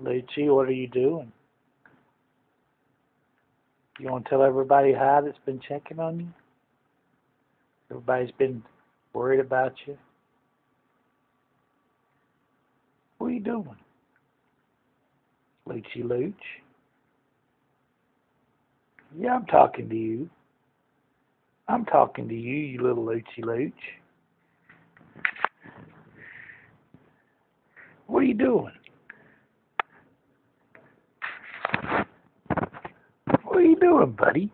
Lucci, what are you doing? You want to tell everybody hi that's been checking on you? Everybody's been worried about you. What are you doing? Lucci Luch? Yeah, I'm talking to you. I'm talking to you, you little Lucci Luch. What are you doing? What are you doing, buddy?